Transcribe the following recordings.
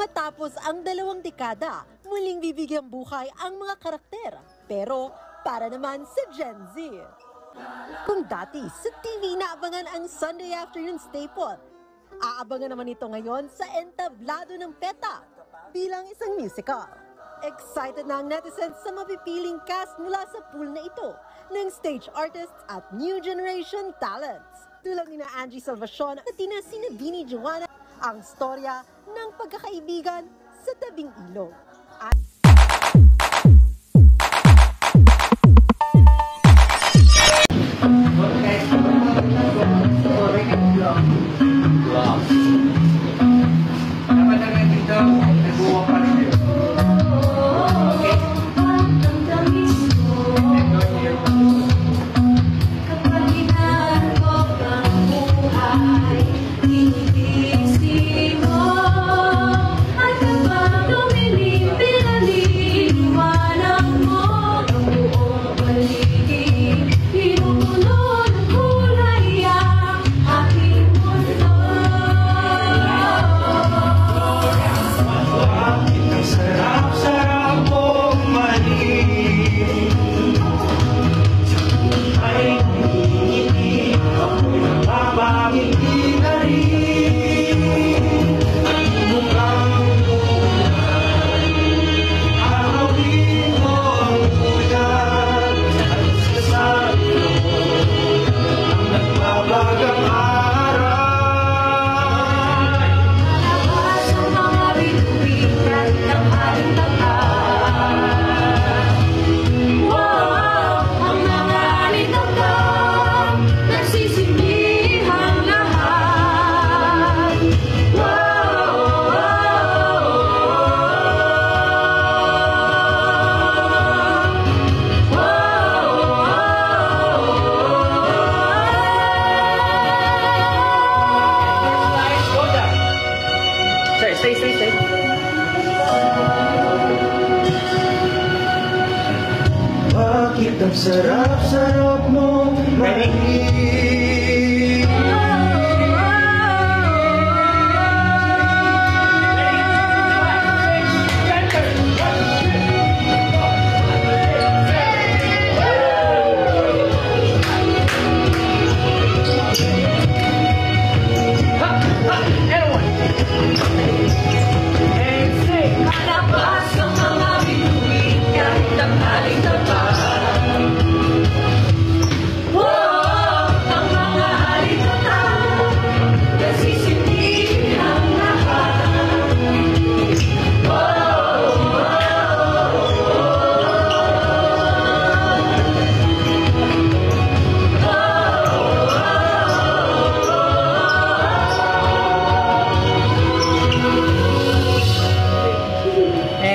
Matapos ang dalawang dekada, muling bibigyang buhay ang mga karakter. Pero para naman sa Gen Z. Kung dati sa TV naabangan ang Sunday afternoon staple, aabangan naman ito ngayon sa entablado ng PETA bilang isang musical. Excited na ang netizens sa mapipiling cast mula sa pool na ito ng stage artists at new generation talents. Tulad ni na Angie Salvacion at tina sina Bini Joanna ang storya ng pagkakaibigan sa tabing ilog. At Stay, stay, stay, stay. Bakit ang sarap-sarap mong And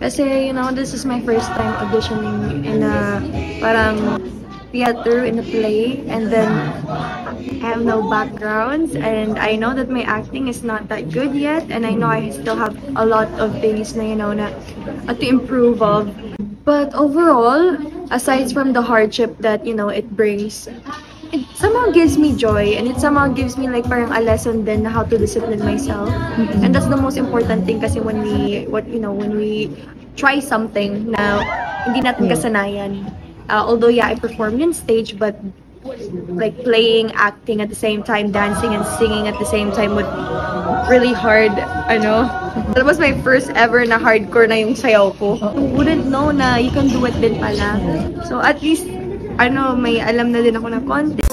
Kasi, you know, this is my first time auditioning in a parang theater, in a play, and then I have no backgrounds, and I know that my acting is not that good yet, and I know I still have a lot of things na, you know, na, uh, to improve of. But overall, aside from the hardship that, you know, it brings, it somehow gives me joy and it somehow gives me like parang a lesson then how to discipline myself. And that's the most important thing kasi when we what you know when we try something na hindi natin kasanayan. Uh, although yeah I performed in stage but like playing acting at the same time dancing and singing at the same time would really hard ano? That was my first ever na hardcore na yung sayaw ko. Wouldn't know na you can do it din pala. So at least ano may alam na din ako na konti